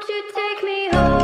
Won't you take me home?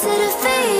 to the face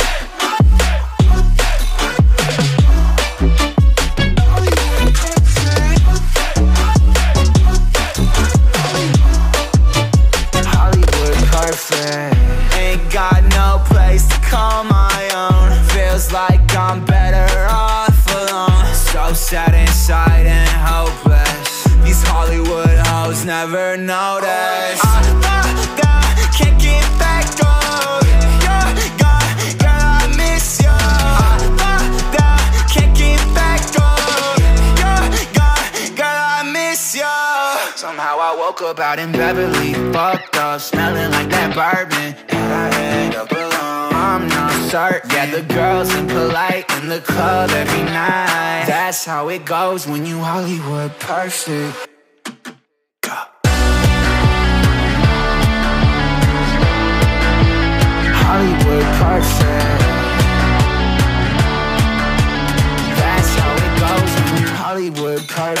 So sad inside and hopeless. These Hollywood hoes never notice. I, I, I can't get back up. Yeah, God, girl, I miss you. I, I, I can't get back up. Yeah, God, girl, I miss you. Somehow I woke up out in Beverly, fucked up, smelling like that bourbon. And I end up. I'm not certain. Yeah, the girls impolite in the club every night. That's how it goes when you Hollywood perfect. Hollywood perfect. That's how it goes when you Hollywood perfect.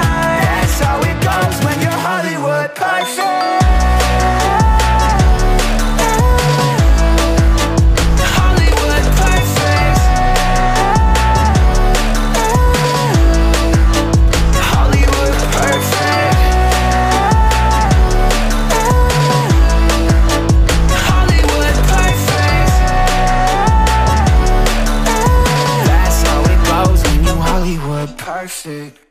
Hollywood